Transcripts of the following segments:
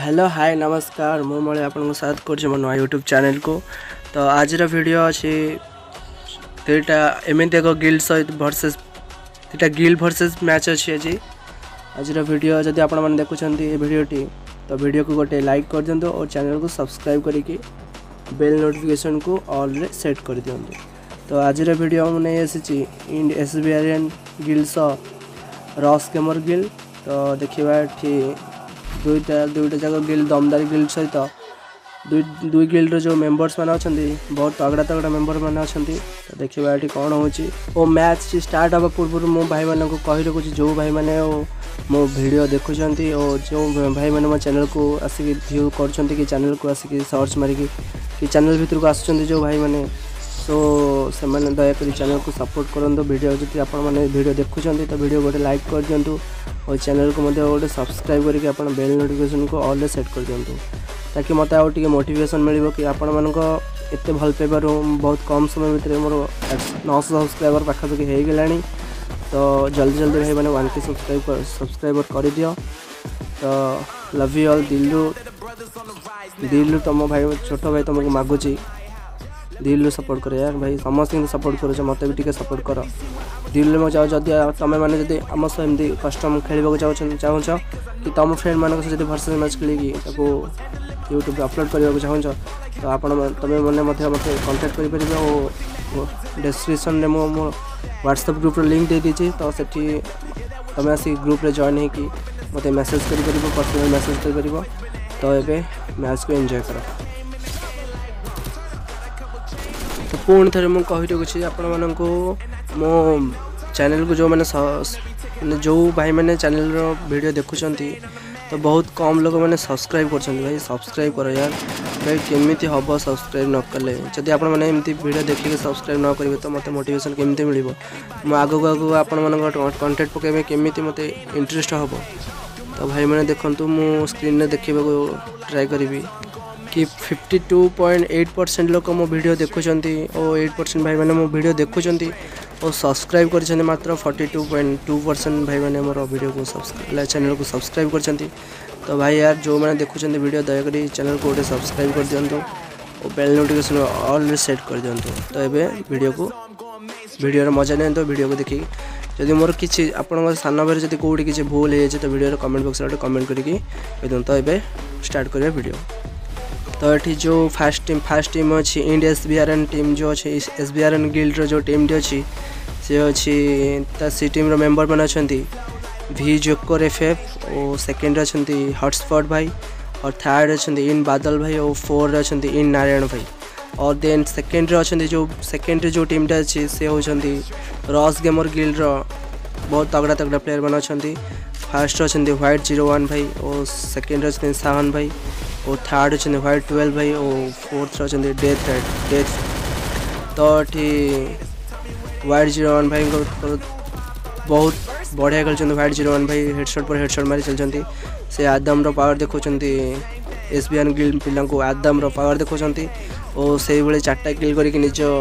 hello hi नमस्कार मुझे आपत कर नुआ यूट्यूब चेल को तो आज भिडियो अच्छी दीटा एमती एक गिल्ड सहित भरसेस दुटा गिल्ड भरसेस मैच अच्छे आज आज भिडियो जब आप देखुं भिडियोटी तो भिड को गोटे लाइक कर दिंतु और चैनल को सब्सक्राइब करके बेल नोटिफिकेशन को अल्रे सेट कर दिंतु तो आज भिड मुझे ind S B N guild Russ gamer guild तो देखा ठीक दुईटा दुईटा जाक गिल्ड दमदारी गिल्ड सहित दुई दुई गिल्डर जो मेम्बर्स मैंने अच्छा बहुत तगड़ा तगड़ा मेम्बर मैंने अच्छा देखिए ये कौन हो ओ, मैच स्टार्ट हाँ पूर्व मु भाई को कही रखु जो भाई मैंने मो भिड देखुं और जो भाई मैंने मो चेल को आसिक भ्यू कर चेल को आसिक सर्च मारिकी कि चेल भितर को आसुँच जो भाई मैंने सो से दयाक चेल को सपोर्ट करूँ भिड जब आप देखुं तो भिड गोटे लाइक कर दिंतु और चैनल को मैं गोटे सब्सक्राइब करके आप बेल नोटिकेसन को अल्रे सेट कर दिखाँ ताकि मत आगे मोटेसन मिले मिल कि आपण एत भल पाइबार बहुत कम समय भितर मोर नौश सब्सक्राइबर पाखापाखि हो गला तो जल्दी जल्दी भाई मैंने वन के सब्सक्राइब सब्सक्राइबर कर दि तो लव यू अल दिल्लू दिल्लू तुम तो भाई छोट भाई तुमको मगुच दिल्लू सपोर्ट कर यार भाई समस्त सपोर्ट करते मत भी टे सपोर्ट कर दिल्ली में चाहो जदि तुम्हें मैंने आम सह एम कस्टम खेल चाहो कि तुम फ्रेंड मान सहित भरसे मैच खेल यूट्यूब अपलोड करवाक चाहो तो आप तुम मैंने कंटाक्ट कर डेस्क्रिपन में मो ह्वाट्सअप ग्रुप लिंक दे दीजिए तो से तुम आस ग्रुप जॉन हो मत मेसेज कर पर्सनाल मेसेज कर तो ये मैच को एंजय कर पुणे मुझे आपण मानक ମୋ ଚ୍ୟାନେଲ୍କୁ ଯେଉଁମାନେ ମାନେ ଯେଉଁ ଭାଇମାନେ ଚ୍ୟାନେଲ୍ର ଭିଡ଼ିଓ ଦେଖୁଛନ୍ତି ତ ବହୁତ କମ୍ ଲୋକମାନେ ସବସ୍କ୍ରାଇବ୍ କରୁଛନ୍ତି ଭାଇ ସବସ୍କ୍ରାଇବ୍ କର ୟାର ଭାଇ କେମିତି ହେବ ସବସ୍କ୍ରାଇବ୍ ନ କଲେ ଯଦି ଆପଣମାନେ ଏମିତି ଭିଡ଼ିଓ ଦେଖିକି ସବସ୍କ୍ରାଇବ୍ ନ କରିବେ ତ ମୋତେ ମୋଟିଭେସନ୍ କେମିତି ମିଳିବ ମୁଁ ଆଗକୁ ଆଗକୁ ଆପଣମାନଙ୍କ କଣ୍ଟେଣ୍ଟ ପକାଇବେ କେମିତି ମୋତେ ଇଣ୍ଟରେଷ୍ଟ ହେବ ତ ଭାଇମାନେ ଦେଖନ୍ତୁ ମୁଁ ସ୍କ୍ରିନ୍ରେ ଦେଖିବାକୁ ଟ୍ରାଏ କରିବି कि 52.8 परसेंट लोक मो भिड देखुं और एट परसेंट भाई मैंने मो भिड देखुं ଓ ସବସ୍କ୍ରାଇବ୍ କରିଛନ୍ତି ମାତ୍ର forty two point two percent ଭାଇମାନେ ମୋର ଭିଡ଼ିଓକୁ ଚ୍ୟାନେଲ୍କୁ ସବସ୍କ୍ରାଇବ୍ କରିଛନ୍ତି ତ ଭାଇ ୟାର ଯେଉଁମାନେ ଦେଖୁଛନ୍ତି ଭିଡ଼ିଓ ଦୟାକରି ଚ୍ୟାନେଲ୍କୁ ଗୋଟେ ସବସ୍କ୍ରାଇବ୍ କରିଦିଅନ୍ତୁ ଓ ବେଲ୍ ନୋଟିଫିକେସନ୍ ଅଲ୍ରେ ସେଟ୍ କରିଦିଅନ୍ତୁ ତ ଏବେ ଭିଡ଼ିଓକୁ ଭିଡ଼ିଓର ମଜା ନିଅନ୍ତୁ ଭିଡ଼ିଓକୁ ଦେଖିକି ଯଦି ମୋର କିଛି ଆପଣଙ୍କ ସାନ ଭାବରେ ଯଦି କେଉଁଠି କିଛି ଭୁଲ ହେଇଯାଇଛି ତ ଭିଡ଼ିଓର କମେଣ୍ଟ ବକ୍ସରେ ଗୋଟେ କମେଣ୍ଟ କରିକି କହିଦିଅନ୍ତୁ ତ ଏବେ ଷ୍ଟାର୍ଟ କରିବା ଭିଡ଼ିଓ ତ ଏଠି ଯେଉଁ ଫାର୍ଷ୍ଟ ଟିମ୍ ଫାର୍ଷ୍ଟ ଟିମ୍ ଅଛି ind S B R N team ଯେଉଁ ଅଛି ଏସ୍ ବି ଆର୍ ଏନ୍ ଗିଲ୍ଡର ଯେଉଁ ଟିମ୍ଟି ଅଛି ସେ ଅଛି ତା ସି ଟିମ୍ର ମେମ୍ବରମାନେ भि ଭି ଜୋକର ଏଫ୍ଏଫ୍ ଓ ସେକେଣ୍ଡରେ ଅଛନ୍ତି ହଟସ୍ପଟ୍ ଭାଇ और थार्ड अच्छा इन बादल भाई और फोर अच्छा इन नारायण भाई और देन सेकेंड अच्छा जो सेकेंड जो टीमटा अच्छे से होती रस गेमर गिल्डर बहुत तगड़ा तगड़ा प्लेयर मैंने अच्छा फास्ट अच्छा ह्वैट जीरो वन भाई और सेकेंड अच्छा साहन भाई और थार्ड अच्छा ह्वैट ट्वेल्व भाई और फोर्थ अच्छा डेथ रेड डेथ तो ये व्हाइट जीरो वन भाई तो बहुत बढ़िया खेल व्हाइट जीरो वन भाई हेडसट पर हेडसट मारे चलते से आदम पावर देखुं एस बी एन गिल पा आदम रवर देखुं और तो से भाई चार्टा गिल कर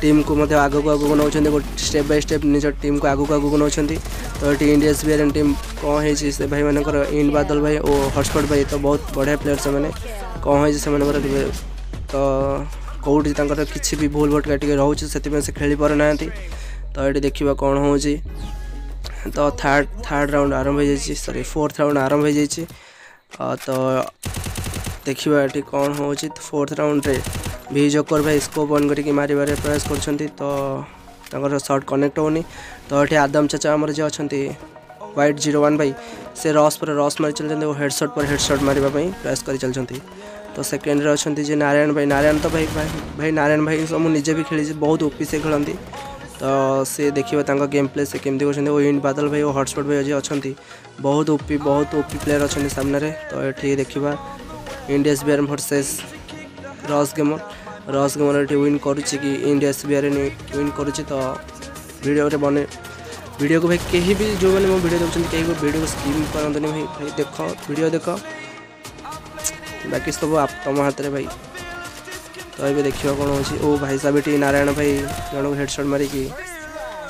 टीम को आगक आगक नौ स्टेप बै स्टेप निज टीम को आगक आगक नौ तो ये India S B N team कौन हो भाई मान इंड बादल भाई और हटस्पट भाई तो बहुत बढ़िया प्लेयर से मैंने कौन हो तो कौटी तक तो किसी भी भूल भटका टे रोचे से खेली पार ना तो ये देखिए कौन हो तो थार्ड थार्ड राउंड आरंभ हो सरी फोर्थ राउंड आरंभ हो तो देखिए ये कौन हो तो फोर्थ राउंड रे भी जोकर भाई स्कोप बन कर मारे प्रयास कर सर्ट कनेक्ट हो तो ये आदम चाचा जो अच्छा व्हाइट जीरो वन भाई से रस पर रस मारी चलते हेडसट पर हेडसट मारे प्रयास कर चलते ତ ସେକେଣ୍ଡରେ ଅଛନ୍ତି ଯେ ନାରାୟଣ ଭାଇ ନାରାୟଣ ତ ଭାଇ ଭାଇ ନାରାୟଣ ଭାଇଙ୍କ ସହ ମୁଁ ନିଜେ ବି ଖେଳିଛି ବହୁତ ଓପି ସେ ଖେଳନ୍ତି ତ ସେ ଦେଖିବା ତାଙ୍କ ଗେମ୍ ପ୍ଲେ ସେ କେମିତି କରୁଛନ୍ତି ଓ ଇଣ୍ଡ ବାଦଲ ଭାଇ ଓ ହଟସ୍ପଟ୍ ଭାଇ ଯିଏ ଅଛନ୍ତି ବହୁତ ଓପି ବହୁତ ଓପି ପ୍ଲେୟର୍ ଅଛନ୍ତି ସାମ୍ନାରେ ତ ଏଠି ଦେଖିବା ଇଣ୍ଡ S B R versus Ross gamer Ross gamer ଏଠି ୱିନ୍ କରୁଛି କି ଇଣ୍ଡ ଏସ୍ ବି ଆର୍ ୱିନ୍ କରୁଛି ତ ଭିଡ଼ିଓରେ ବନେଇ ଭିଡ଼ିଓକୁ ଭାଇ କେହି ବି ଯେଉଁମାନେ ମୋ ଭିଡ଼ିଓ ଦେଖୁଛନ୍ତି କେହି ଭିଡ଼ିଓକୁ ସ୍କିମ୍ କରନ୍ତୁନି ଭାଇ ଭାଇ ଦେଖ ଭିଡ଼ିଓ ଦେଖ ବାକି ସବୁ ତମ ହାତରେ ଭାଇ ତ ଏବେ ଦେଖିବା କ'ଣ ହେଉଛି ଓ ଭାଇ ସାହେବ ଏଠି ନାରାୟଣ ଭାଇ ଜଣକୁ ହେଡ଼ସଟ୍ ମାରିକି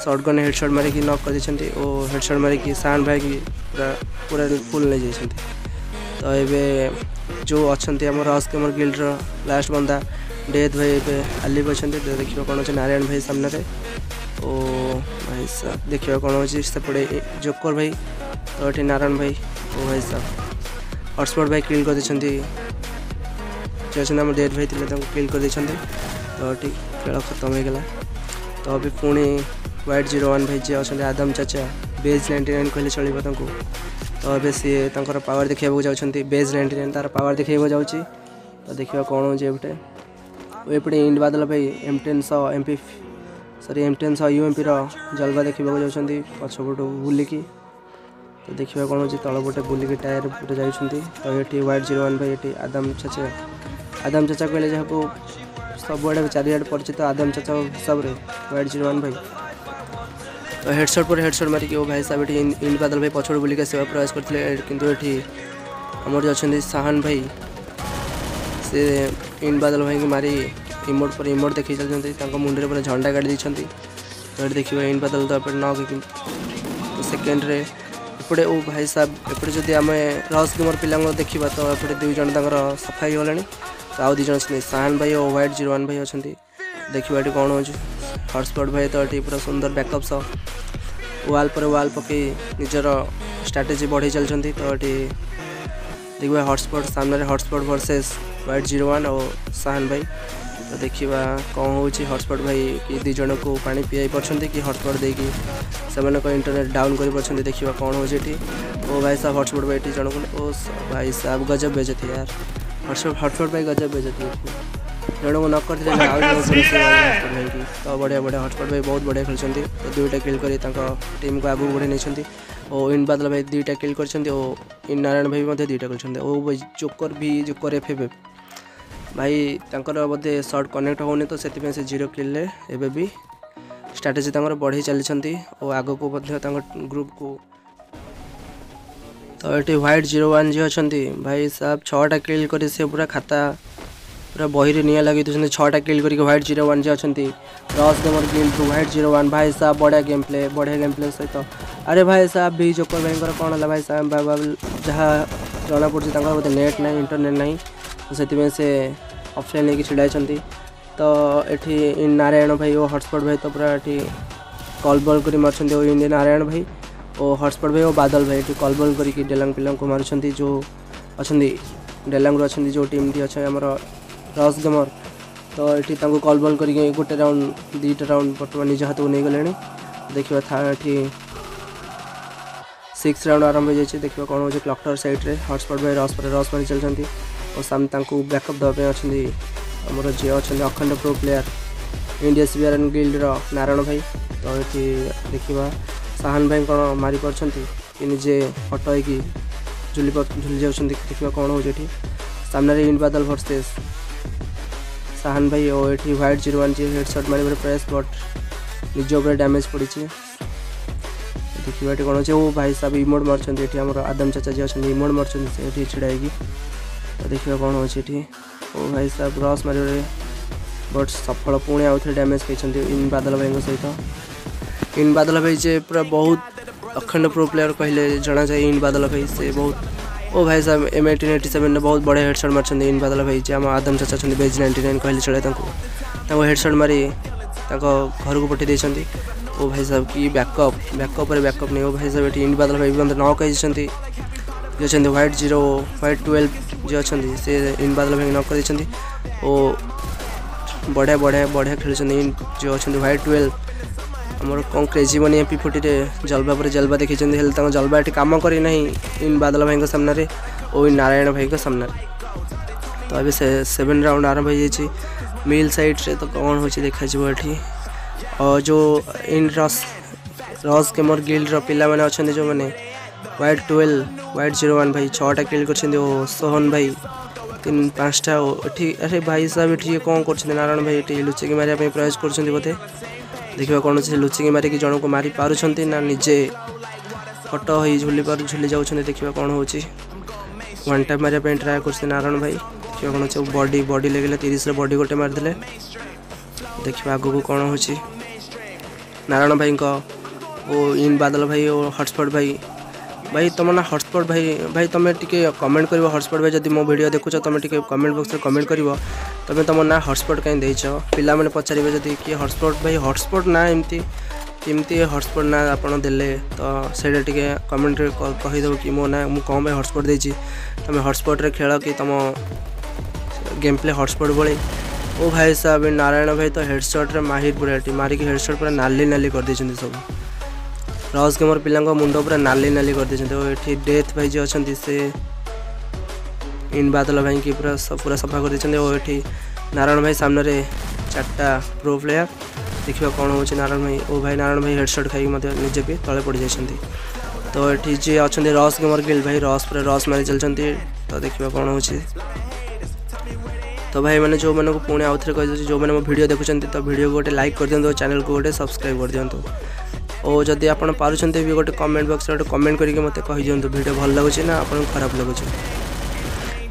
ସଟ୍ଗନ୍ ହେଡ଼ସଟ୍ ମାରିକି ନକ୍ କରିଦେଇଛନ୍ତି ଓ ହେଡ଼ସଟ୍ ମାରିକି ସାନ୍ ଭାଇକି ପୁରା ପୁରା ଫୁଲ୍ ନେଇଯାଇଛନ୍ତି ତ ଏବେ ଯେଉଁ ଅଛନ୍ତି ଆମର ହସ୍ କେମର ଗିଲ୍ଡର ଲାଷ୍ଟ ବନ୍ଦା ଡେଥ୍ ଭାଇ ଏବେ ଆଲିଭ୍ ଅଛନ୍ତି ଦେଖିବା କ'ଣ ହେଉଛି ନାରାୟଣ ଭାଇ ସାମ୍ନାରେ ଓ ଭାଇ ସାହେବ ଦେଖିବା କ'ଣ ହେଉଛି ସେପଟେ ଜୋକର ଭାଇ ତ ଏଠି ନାରାୟଣ ଭାଇ ଓ ଭାଇ ସାହେବ हटस्पट भाई क्लीन कर जे डेड भाई थी क्लीन कर तो ठीक खेल खत्म हो गला तो अभी पुणी व्हाइट जीरो वन भाई जी अच्छा आदम चाचा बेज नाइंटी नाइन कहले चलो तो अब सी तर पावर देखा जाऊँच बेज नाइंटी नाइन तार पावर देखा जा तो देखा कौन हो एपटे इंड बादल भाई एम टेन सौ M P sorry M ten सौ यूएमपी रलवा देखा जाऊँच पछपट बुल्कि तो देखा कौन हो तलपटे बुलिक टायर पटे जा तो ये व्हाइट जीरो वन भाई ये आदम चाचा आदम चाचा कहले जहाँ को सबुआ चारिड़े परिचित आदम चाचा हिसाब से व्हाइट जीरो वन भाई तो हेडसट पर हेडसट मारिक भाई साहब ये इंद बादल भाई पचड़ बुल प्रयास करते कि आम जो अच्छा साहान भाई से इंद बादल भाई को मारी इमोट पर इमोट देखे चलते मुंडे पूरा झंडा काटि तो देखिए इंड बादल तो नक सेकेंड एपटे ओ भाई साहब इपटे जब आम रस गुमर पिला देखा तो एपटे दुईज सफाई गला तो आज दुज सहन भाई और ह्वैट जीरो वाइन भाई अच्छा देखिए ये कौन होटस्पट भाई तो ये पूरा सुंदर बैकअप सह वाल पर वाल पक निजर स्ट्राटेजी बढ़े चलते तो ये देखिए हटस्पट सामने हटस्पट भरसेस व्हाइट जीरो वाइन और सहन भाई ଦେଖିବା କ'ଣ ହେଉଛି ହଟସ୍ପଟ୍ ଭାଇ କି ଦୁଇ ଜଣକୁ ପାଣି ପିଆଇ ପାରୁଛନ୍ତି କି ହଟସ୍ପଟ୍ ଦେଇକି ସେମାନଙ୍କ ଇଣ୍ଟରନେଟ୍ ଡାଉନ୍ କରିପାରୁଛନ୍ତି ଦେଖିବା କ'ଣ ହେଉଛି ଏଠି ଓ ଭାଇ ସାହେବ ହଟସ୍ପଟ୍ ଭାଇ ଏଠି ଜଣକୁ ଓ ଭାଇ ସାହେବ ଗଜବ ବେଜତି ୟାର ହଟସ୍ପଟ୍ ହଟସ୍ପଟ୍ ଭାଇ ଗଜବ ବେଜତି ଜଣକୁ ନ କରିଥିଲେ ଆଉ ଜଣକୁ ଭାଇକି ତ ବଢ଼ିଆ ବଢ଼ିଆ ହଟସ୍ପଟ୍ ଭାଇ ବହୁତ ବଢ଼ିଆ ଖେଳୁଛନ୍ତି ତ ଦୁଇଟା କିଲ୍ କରି ତାଙ୍କ ଟିମ୍କୁ ଆଗକୁ ବଢ଼େଇ ନେଇଛନ୍ତି ଓ ଇନ୍ ବାଦଲ ଭାଇ ଦୁଇଟା କିଲ୍ କରିଛନ୍ତି ଓ ଇନ୍ ନାରାୟଣ ଭାଇ ମଧ୍ୟ ଦୁଇଟା କରିଛନ୍ତି ଓ ଭାଇ joker B joker F F ଭାଇ ତାଙ୍କର ବୋଧେ ସର୍ଟ କନେକ୍ଟ ହେଉନି ତ ସେଥିପାଇଁ ସେ ଜିରୋ କିଲ୍ରେ ଏବେ ବି ଷ୍ଟ୍ରାଟେଜି ତାଙ୍କର ବଢ଼େଇ ଚାଲିଛନ୍ତି ଓ ଆଗକୁ ମଧ୍ୟ ତାଙ୍କ ଗ୍ରୁପ୍କୁ ତ ଏଠି ହ୍ୱାଇଟ୍ ଜିରୋ ୱାନ୍ ଯିଏ ଅଛନ୍ତି ଭାଇ ସାହେବ ଛଅଟା କିଲ୍ କରି ସେ ପୁରା ଖାତା ପୁରା ବହିରେ ନିଆଁ ଲଗାଇ ଦେଉଛନ୍ତି ଛଅଟା କିଲ୍ କରିକି ହ୍ୱାଇଟ୍ ଜିରୋ ୱାନ୍ ଯିଏ ଅଛନ୍ତି Russ gamer game two white zero one ଭାଇ ସାହେବ ବଢ଼ିଆ ଗେମ୍ ପ୍ଲେ ବଢ଼ିଆ ଗେମ୍ ପ୍ଲେ ସହିତ ଆରେ ଭାଇ ସାହେବ ବି ଜୋକର ଭାଇଙ୍କର କ'ଣ ହେଲା ଭାଇ ସାହେବ ଯାହା ଜଣାପଡ଼ୁଛି ତାଙ୍କର ବୋଧେ ନେଟ୍ ନାହିଁ ଇଣ୍ଟରନେଟ୍ ନାହିଁ से अफलाइन लेकिन ढड़ा तो ये नारायण भाई और हटस्पट भाई तो पूरा ये कल बल कर मार्चे नारायण भाई और हटस्पट भाई और बादल भाई कल बल कर डेलांग पिला मार्चे जो अच्छा डेलांग अच्छा जो टीम टी अच्छे आमर रस गेमर तो ये कल बल कर गोटे राउंड दुटा राउंड बर्तमान निज हाथ को नहीं गले देखिए था सिक्स राउंड आरंभ हो जाए देखिए कौन हो क्लक्टर सैड्रे हटस्पट भाई रस पर रस मारी चलती ଓ ସାମି ତାଙ୍କୁ ବ୍ୟାକଅପ୍ ଦେବା ପାଇଁ ଅଛନ୍ତି ଆମର ଝିଅ ଅଛନ୍ତି ଅଖଣ୍ଡ ପ୍ରୋ ପ୍ଲେୟାର ଇଣ୍ଡିଆ ସିବିଆରଏନ୍ ଗିଲ୍ଡର ନାରାୟଣ ଭାଇ ତ ଏଠି ଦେଖିବା ସାହାନ ଭାଇ କ'ଣ ମାରିପାରୁଛନ୍ତି କି ନିଜେ ହଟ ହେଇକି ଝୁଲି ଝୁଲି ଯାଉଛନ୍ତି ଦେଖିବା କ'ଣ ହେଉଛି ଏଠି ସାମ୍ନାରେ ଇଣ୍ଡ ବାଦଲ ଭର୍ସେସ୍ ସାହାନ ଭାଇ ଓ ଏଠି white zero one zero headshot ମାରିବାର ପ୍ରୟାସ ବଟ୍ ନିଜ ଉପରେ ଡ୍ୟାମେଜ୍ ପଡ଼ିଛି ଦେଖିବା ଏଠି କ'ଣ ହେଉଛି ଓ ଭାଇ ସାହେବ ଇମୋଡ଼ ମାରୁଛନ୍ତି ଏଠି ଆମର ଆଦମ ଚାଚା ଯିଏ ଅଛନ୍ତି ଇମୋଡ଼ ମାରୁଛନ୍ତି ସେ ଏଠି ଛିଡ଼ା ହେଇକି देखिए कौन अच्छी ओ भाई साहब रस मारे बट सफल पुणी आउ थे डैमेज खेई इन बादल भाई सहित इन बादल भाई से पूरा बहुत अखंड प्रो प्लेयर कहले जना जाए इन बादल भाई से बहुत ओ भाई साहब एम एटी नाइंटी सेवेन में बहुत बड़े हेडसट मारते इन बादल भाई जी आम आदम चाचा अच्छा बेज नाइंटी नाइन कहले चले हेडसट मारी घर को पठे ओ भाई साहब कि बैकअप बैकअप बैकअप नहीं ओ भाई साहब ये इन बादल भाई बंद नक ह्वाइट जीरो ह्वैट ट्वेल्व ଯିଏ ଅଛନ୍ତି ସେ ଇନବାଦଲ ଭାଇ ନକ୍ କରିଦେଇଛନ୍ତି ଓ ବଢ଼ିଆ ବଢ଼ିଆ ବଢ଼ିଆ ଖେଳୁଛନ୍ତି ଯିଏ ଅଛନ୍ତି ହ୍ୱାଇଟ୍ ଟୁଏଲ୍ ଆମର କ'ଣ କ୍ରେଜିବନି ଏପି ଫୋର୍ଟିରେ ଜଲବା ପରେ ଜଲବା ଦେଖେଇଛନ୍ତି ହେଲେ ତାଙ୍କ ଜଲବା ଏଠି କାମ କରିନାହିଁ ଇନ୍ ବାଦଲ ଭାଇଙ୍କ ସାମ୍ନାରେ ଓ ଇନ୍ ନାରାୟଣ ଭାଇଙ୍କ ସାମ୍ନାରେ ତ ଏବେ ସେ ସେଭେନ୍ ରାଉଣ୍ଡ ଆରମ୍ଭ ହୋଇଯାଇଛି ମିଲ୍ ସାଇଡ଼୍ରେ ତ କ'ଣ ହେଉଛି ଦେଖାଯିବ ଏଠି ଯେଉଁ ଇନ୍ ରସ୍ ରସ୍ କେମର ଗିଲ୍ଡର ପିଲାମାନେ ଅଛନ୍ତି ଯେଉଁମାନେ white twelve white zero one ভাই ছটা কিল କରିଛନ୍ତି ଓ ସୋହନ ଭାଇ ତିନି ପାଞ୍ଚଟା ଓ ଏଠି ଆରେ ଭାଇ ସାହେବ ଏଠି କ'ଣ କରୁଛନ୍ତି ନାରାୟଣ ଭାଇ ଏଠି ଲୁଚିକି ମାରିବା ପାଇଁ ପ୍ରୟାସ କରୁଛନ୍ତି ବୋଧେ ଦେଖିବା କ'ଣ ସେ ଲୁଚିକି ମାରିକି ଜଣକୁ ମାରି ପାରୁଛନ୍ତି ନା ନିଜେ ଫଟୋ ହୋଇ ଝୁଲି ପାରୁ ଝୁଲି ଯାଉଛନ୍ତି ଦେଖିବା କ'ଣ ହେଉଛି ୱାନ୍ ଟାଇମ୍ ମାରିବା ପାଇଁ ଟ୍ରାଏ କରୁଛନ୍ତି ନାରାୟଣ ଭାଇ ଦେଖିବା କ'ଣ ହେଉଛି ବଡ଼ି ବଡ଼ି ଲାଗିଲା ତିରିଶରେ ବଡ଼ି ଗୋଟେ ମାରିଦେଲେ ଦେଖିବା ଆଗକୁ କ'ଣ ହେଉଛି ନାରାୟଣ ଭାଇଙ୍କ ଓ ଇନ୍ ବାଦଲ ଭାଇ ଓ ହଟସ୍ପଟ୍ ଭାଇ ভাই তোম না হটস্পট ভাই ভাই তুমি টিকে কমেন্ট করব হটস্পট ভাই যদি মো ভিডিও দেখুছ তুমি টিকে কমেন্ট বক্সরে কমেন্ট করব তুমি তোম না হটস্পট কাই দেইছ পিলা মানে পচারিবে যদি কি হটস্পট ভাই হটস্পট না এমতি କେମିତି ହଟସ୍ପଟ୍ ନା ଆପଣ ଦେଲେ ତ ସେଇଟା ଟିକେ କମେଣ୍ଟରେ କହିଦେବ କି ମୋ ନା ମୁଁ କ'ଣ ପାଇଁ ହଟସ୍ପଟ୍ ଦେଇଛି ତୁମେ ହଟସ୍ପଟ୍ରେ ଖେଳ କି ତୁମ ଗେମ୍ ପ୍ଲେ ହଟସ୍ପଟ୍ ଭଳି ଓ ଭାଇ ସାହେବ ନାରାୟଣ ଭାଇ ତ ହେଡ଼ସଟ୍ରେ ମାହିର ପୁରା ମାରିକି ହେଡ଼ସଟ୍ ପୁରା ନାଲି ନାଲି କରିଦେଇଛନ୍ତି ସବୁ ରହସ୍ ଗେମର ପିଲାଙ୍କ ମୁଣ୍ଡ ପୁରା ନାଲି ନାଲି କରିଦେଇଛନ୍ତି ଆଉ ଏଠି ଡେଥ୍ ଭାଇ ଯିଏ ଅଛନ୍ତି ସେ ଇନ୍ ବାଦଲ ଭାଇକି ପୁରା ପୁରା ସଫା କରିଦେଇଛନ୍ତି ଓ ଏଠି ନାରାୟଣ ଭାଇ ସାମ୍ନାରେ ଚାରିଟା ପ୍ରୋ ପ୍ଲେୟାର ଦେଖିବା କ'ଣ ହେଉଛି ନାରାୟଣ ଭାଇ ଓ ଭାଇ ନାରାୟଣ ଭାଇ ହେଡ଼ସଟ୍ ଖାଇକି ମଧ୍ୟ ନିଜେ ବି ତଳେ ପଡ଼ିଯାଇଛନ୍ତି ତ ଏଠି ଯିଏ ଅଛନ୍ତି ରସ୍ ଗେମର ଗିଲ୍ ଭାଇ ରସ୍ ପୁରା ରସ୍ ମାରି ଚାଲିଛନ୍ତି ତ ଦେଖିବା କ'ଣ ହେଉଛି ତ ଭାଇମାନେ ଯେଉଁମାନଙ୍କୁ ପୁଣି ଆଉଥରେ କହିଦେଉଛି ଯେଉଁମାନେ ମୋ ଭିଡ଼ିଓ ଦେଖୁଛନ୍ତି ତ ଭିଡ଼ିଓକୁ ଗୋଟେ ଲାଇକ୍ କରିଦିଅନ୍ତୁ ଓ ଚ୍ୟାନେଲ୍କୁ ଗୋଟେ ସବସ୍କ୍ରାଇବ୍ କରିଦିଅନ୍ତୁ ଓ ଯଦି ଆପଣ ପାରୁଛନ୍ତି ବି ଗୋଟେ କମେଣ୍ଟ ବକ୍ସରେ ଗୋଟେ କମେଣ୍ଟ କରିକି ମୋତେ କହିଦିଅନ୍ତୁ ଭିଡ଼ିଓ ଭଲ ଲାଗୁଛି ନା ଆପଣଙ୍କୁ ଖରାପ ଲାଗୁଛି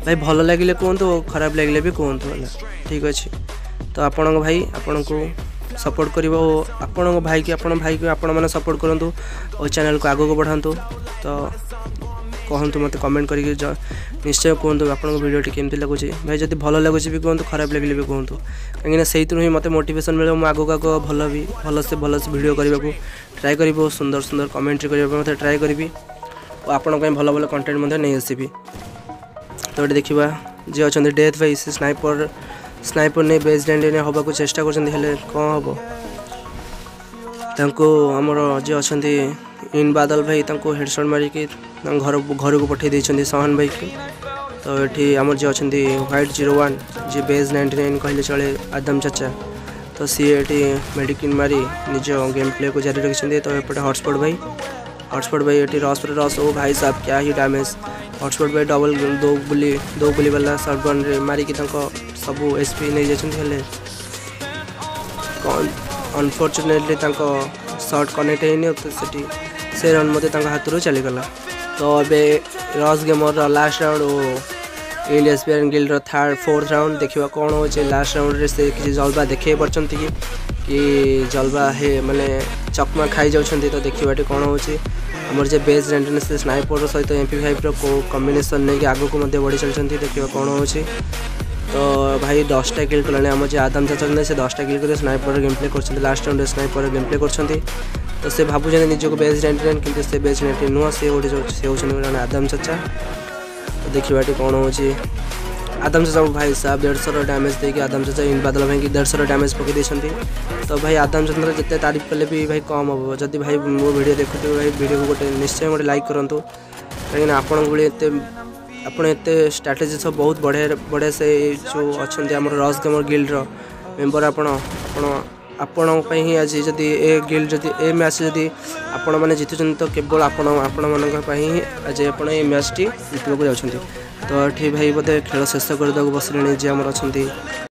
ଭାଇ ଭଲ ଲାଗିଲେ କୁହନ୍ତୁ ଓ ଖରାପ ଲାଗିଲେ ବି କୁହନ୍ତୁ ହେଲା ଠିକ୍ ଅଛି ତ ଆପଣଙ୍କ ଭାଇ ଆପଣଙ୍କୁ ସପୋର୍ଟ କରିବ ଓ ଆପଣଙ୍କ ଭାଇକି ଆପଣ ଭାଇକୁ ଆପଣମାନେ ସପୋର୍ଟ କରନ୍ତୁ ଓ ଚ୍ୟାନେଲ୍କୁ ଆଗକୁ ବଢ଼ାନ୍ତୁ ତ କୁହନ୍ତୁ ମୋତେ କମେଣ୍ଟ କରିକି ନିଶ୍ଚୟ କୁହନ୍ତୁ ଆପଣଙ୍କ ଭିଡ଼ିଓଟି କେମିତି ଲାଗୁଛି ଭାଇ ଯଦି ଭଲ ଲାଗୁଛି ବି କୁହନ୍ତୁ ଖରାପ ଲାଗିଲେ ବି କୁହନ୍ତୁ କାହିଁକିନା ସେଇଥିରୁ ହିଁ ମୋତେ ମୋଟିଭେସନ୍ ମିଳିବ ମୁଁ ଆଗକୁ ଆଗ ଭଲ ବି ଭଲସେ ଭଲସେ ଭିଡ଼ିଓ କରିବାକୁ ଟ୍ରାଏ କରିବି ବହୁତ ସୁନ୍ଦର ସୁନ୍ଦର କମେଣ୍ଟ୍ରି କରିବା ପାଇଁ ମଧ୍ୟ ଟ୍ରାଏ କରିବି ଓ ଆପଣଙ୍କ ପାଇଁ ଭଲ ଭଲ କଣ୍ଟେଣ୍ଟ ମଧ୍ୟ ନେଇ ଆସିବି ତ ଏଠି ଦେଖିବା ଯିଏ ଅଛନ୍ତି ଡେଥ୍ ଭାଇ ସେ ସ୍ନାଇପର ସ୍ନାଇପର ନେଇ ବେଜ୍ ଡ୍ୟାଣ୍ଡ ନେଇ ହେବାକୁ ଚେଷ୍ଟା କରୁଛନ୍ତି ହେଲେ କ'ଣ ହେବ आमर जी अच्छा इन बादल भाई हेडसट मारिक घर घर को पठे सहन भाई की तो ये आम जी अच्छा ह्वैट जीरो वन जी बेज नाइंटी नाइन कहले चले आदम चाचा तो सी ये मेडिकिन मारी निज गेम प्ले को जारी रखी तो ये हटस्पट भाई हटस्पट भाई ये रस पर रस ओ भाई साहब क्या ही डैमेज हटस्पट भाई डबल दो बुली दो बुली बाला सर्टन मारिकी तक सब एसपी नहीं जाते कौन ଅନଫର୍ଚୁନେଟଲି ତାଙ୍କ ସଟ୍ କନେକ୍ଟ ହେଇନି ସେଠି ସେ ରନ୍ ମଧ୍ୟ ତାଙ୍କ ହାତରୁ ଚାଲିଗଲା ତ ଏବେ ରସ୍ ଗେମର୍ର ଲାଷ୍ଟ ରାଉଣ୍ଡ ଓ ଇଣ୍ଡିଆ ସ୍ପିଆନ୍ ଗିଲ୍ଡର ଥାର୍ଡ଼ ଫୋର୍ଥ ରାଉଣ୍ଡ ଦେଖିବା କ'ଣ ହେଉଛି ଲାଷ୍ଟ ରାଉଣ୍ଡରେ ସେ କିଛି ଜଲବା ଦେଖାଇ ପାରୁଛନ୍ତି କି କି ଜଲବା ହେ ମାନେ ଚକମା ଖାଇଯାଉଛନ୍ତି ତ ଦେଖିବାଟି କ'ଣ ହେଉଛି ଆମର ଯେ ବେସ୍ ରେଣ୍ଟେନ୍ ସେ ସ୍ନାଇପର୍ର ସହିତ ଏମ୍ପି ଫାଇଭ୍ର କେଉଁ କମ୍ବିନେସନ୍ ନେଇକି ଆଗକୁ ମଧ୍ୟ ବଢ଼ି ଚାଲିଛନ୍ତି ଦେଖିବା କ'ଣ ହେଉଛି তো ভাই দশটা কিଲ୍ କଲେଣି ଆମ ଯେ ଆଦାମ ଚାଚା ସେ ଦଶଟା କିଲ୍ କରି ସ୍ନାଇପର୍ ଗେମ୍ ପ୍ଲେ କରୁଛନ୍ତି ଲାଷ୍ଟ ରାଉଣ୍ଡରେ ସ୍ନାଇପର୍ ଗେମ୍ ପ୍ଲେ କରୁଛନ୍ତି ତ ସେ ଭାବୁଛନ୍ତି ନିଜକୁ ବେଜ୍ ନାଇଣ୍ଟି କିନ୍ତୁ ସେ ବେଜ୍ ନାଇଣ୍ଟି ନୁହଁ ସେ ଗୋଟେ ସେ ହେଉଛନ୍ତି ଜଣେ ଆଦାମ ଚାଚା ତ ଦେଖିବା ଏଠି କ'ଣ ହେଉଛି ଆଦାମ ଚାଚାଙ୍କୁ ଭାଇ ସାହା ଦେଢ଼ଶହର ଡ୍ୟାମେଜ୍ ଦେଇକି ଆଦାମ ଚାଚା ବାଦଲ ଭାଇକି ଦେଢ଼ଶହର ଡ୍ୟାମେଜ୍ ପକାଇ ଦେଇଛନ୍ତି ତ ଭାଇ ଆଦାମ ଚାଚାର ଯେତେ ତାରିଫ କଲେ ବି ଭାଇ କମ୍ ହେବ ଯଦି ଭାଇ ମୋ ଭିଡ଼ିଓ ଦେଖୁଥିବେ ଭାଇ ଭିଡ଼ିଓକୁ ଗୋଟେ ନିଶ୍ଚୟ ଗୋଟେ ଲାଇକ୍ କରନ୍ତୁ କାହିଁକିନା ଆପଣଙ୍କ ଭଳି ଏତେ ଆପଣ ଏତେ ଷ୍ଟ୍ରାଟେଜି ସବୁ ବହୁତ ବଢ଼ିଆ ବଢ଼ିଆ ସେ ଯେଉଁ ଅଛନ୍ତି ଆମର ରସ୍ ଗେମର ଗିଲ୍ଡର ମେମ୍ବର ଆପଣ ଆପଣ ଆପଣଙ୍କ ପାଇଁ ହିଁ ଆଜି ଯଦି ଏ ଗିଲ୍ଡ ଯଦି ଏ ମ୍ୟାଚ୍ ଯଦି ଆପଣମାନେ ଜିତୁଛନ୍ତି ତ କେବଳ ଆପଣ ଆପଣମାନଙ୍କ ପାଇଁ ହିଁ ଆଜି ଆପଣ ଏ ମ୍ୟାଚ୍ଟି ଜିତିବାକୁ ଯାଉଛନ୍ତି ତ ଏଠି ଭାଇ ବୋଧେ ଖେଳ ଶେଷ କରିଦେବାକୁ ବସିଲେଣି ଯିଏ ଆମର ଅଛନ୍ତି